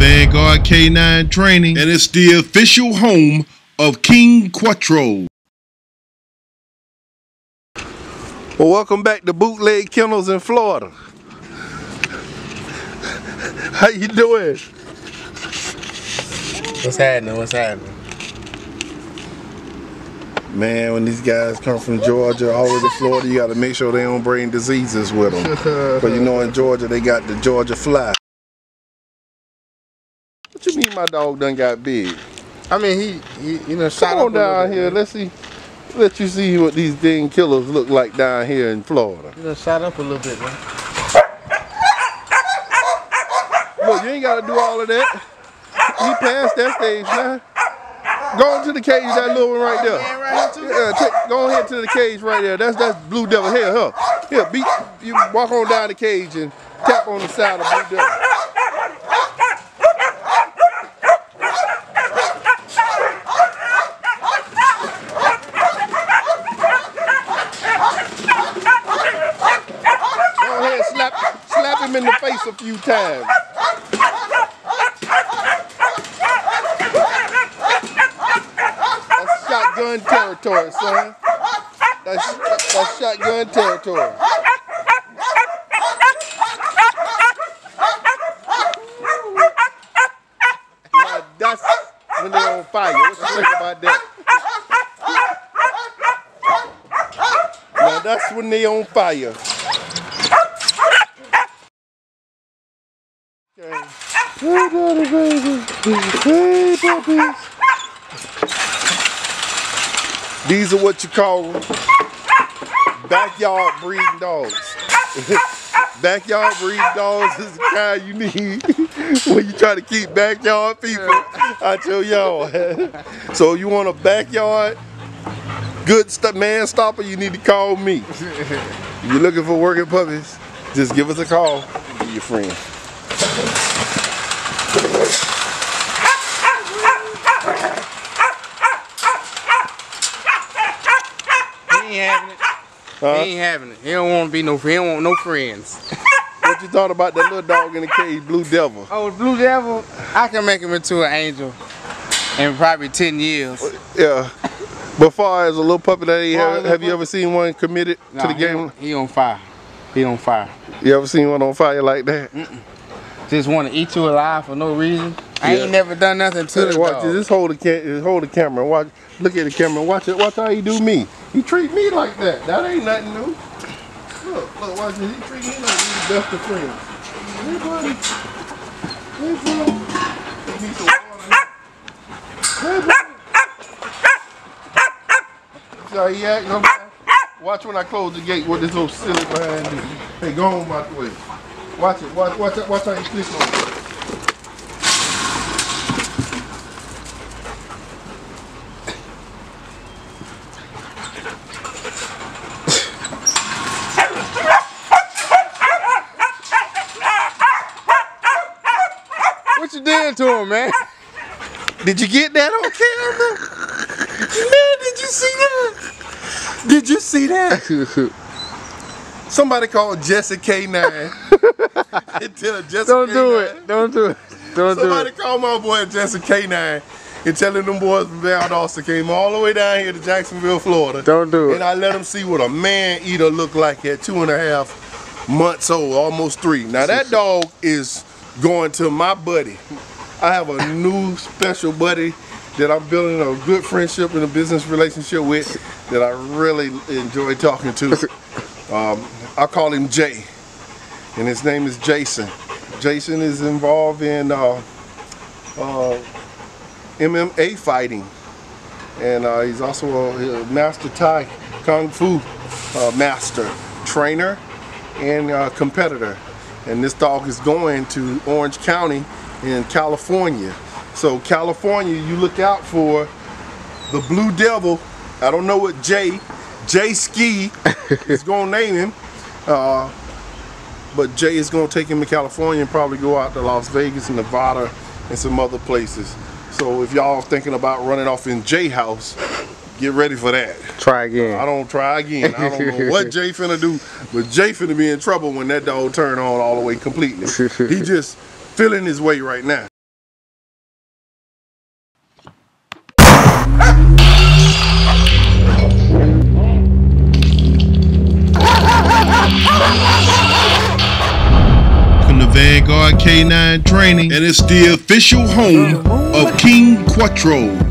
Guard K9 Training, and it's the official home of King Quattro. Well, welcome back to Bootleg Kennels in Florida. How you doing? What's happening? What's happening? Man, when these guys come from Georgia all the way to Florida, you got to make sure they don't bring diseases with them. but you know, in Georgia, they got the Georgia fly. What you my dog done got big? I mean, he, he you know, shot Come up on a little down here. man. Let's see. Let you see what these dang killers look like down here in Florida. You know, shot up a little bit, man. Look, you ain't got to do all of that. He passed that stage now. Go on to the cage, that little one right there. Yeah, uh, take, go ahead to the cage right there. That's that's Blue Devil. Here, huh? Here, beat. You walk on down the cage and tap on the side of Blue Devil. Face a few times. That's shotgun territory, son. That's, that's shotgun territory. That's when they're on fire. What you think about that? Now that's when they on fire. Hey. Puppies. These are what you call backyard breeding dogs. backyard breeding dogs is the kind you need when you try to keep backyard people out your yard. so you want a backyard good st- man stopper, you need to call me. If You're looking for working puppies, just give us a call. Be your friend. He ain't having it. He ain't having it. He don't want to be no. He don't want no friends. What you thought about that little dog in the cage, Blue Devil? Oh, Blue Devil, I can make him into an angel in probably ten years. Yeah. But far as a little puppy that he have, have you ever seen one committed Nah, to the he game? on- He on fire. He on fire. You ever seen one on fire like that? Just want to eat you alive for no reason. I Yeah. ain't never done nothing to the watch dog. this. Just hold the just hold the camera. Watch. Look at the camera. Watch it. Watch how he do me. He treat me like that. That ain't nothing new. Look, look. Watch this. He treat me like we the best of friends. Hey, buddy. Hey, some water. Hey, buddy. How he act? No? Watch when I close the gate with this little silly behind me. Hey, go on my way. Watch it. Watch. Watch. Watch how he click on it. To him, man? Did you get that on camera? Man, did you see that? Did you see that? Somebody called Jesse K9. and tell Don't do K9. it. Don't do it. Don't do it Somebody called my boy Jesse K9 and telling them boys from Valdosta came all the way down here to Jacksonville, Florida. Don't do it. And. I let them see what a man eater looked like at two and a half months old, almost three. Now that dog is going to my buddy. I have a new special buddy that I'm building a good friendship and a business relationship with that I really enjoy talking to. Um, I call him Jay, and his name is Jason. Jason is involved in uh, uh, MMA fighting, and uh, he's also a, a master Thai Kung Fu uh, master, trainer, and uh, competitor. And this dog is going to Orange County in California. So California, you look out for the Blue Devil. I don't know what Jay, Jay Ski is gonna name him. Uh, but Jay is gonna take him to California and probably go out to Las Vegas and Nevada and some other places. So if y'all thinking about running off in Jay house, get ready for that. Try again. I don't try again. I don't know what Jay finna do, but Jay finna be in trouble when that dog turn on all the way completely. He just feeling his way right now. From the Vanguard K9 training, and it's the official home of King Quattro.